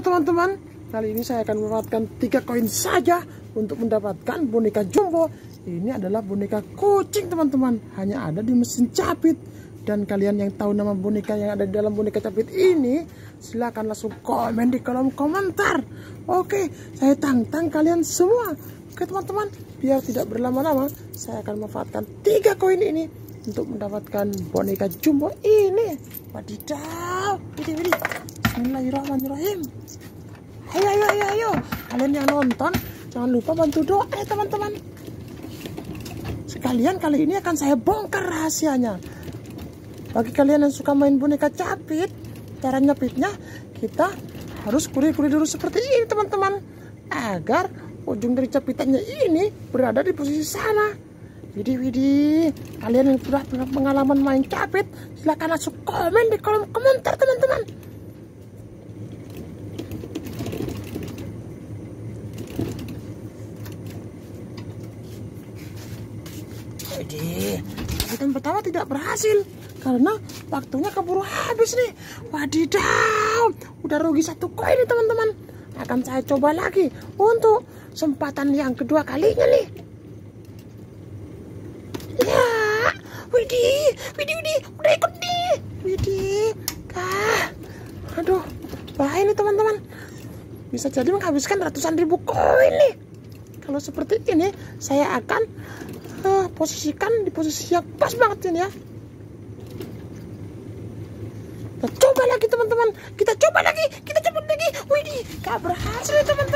Teman-teman, kali ini saya akan mendapatkan tiga koin saja untuk mendapatkan boneka jumbo. Ini adalah boneka kucing teman-teman, hanya ada di mesin capit. Dan kalian yang tahu nama boneka yang ada di dalam boneka capit ini, silahkan langsung komen di kolom komentar. Oke, saya tantang kalian semua. Oke teman-teman, biar tidak berlama-lama, saya akan memanfaatkan tiga koin ini untuk mendapatkan boneka jumbo ini. Wadidaw, ini, ini. Bismillahirrahmanirrahim. Ayo, ayo, ayo, ayo. Kalian yang nonton, jangan lupa bantu doa ya teman-teman. Sekalian kali ini akan saya bongkar rahasianya. Bagi kalian yang suka main boneka capit, cara nyepitnya kita harus kuri-kuri dulu seperti ini teman-teman. Agar ujung dari capitannya ini berada di posisi sana. Widih, widih. Kalian yang sudah pengalaman main capit, silahkan langsung komen di kolom komentar teman-teman. Jadi, kegiatan pertama tidak berhasil karena waktunya keburu habis nih. Wadidaw, udah rugi satu koin nih teman-teman. Akan saya coba lagi untuk sempatan yang kedua kalinya nih. Ya, Widih, Widih, Widih, udah ikut nih. Widih, ah, aduh, bahaya nih teman-teman. Bisa jadi menghabiskan ratusan ribu koin nih. Kalau seperti ini, saya akan uh, posisikan di posisi yang pas banget ini ya. Kita coba lagi teman-teman. Kita coba lagi. Kita coba lagi. Wih gak berhasil teman-teman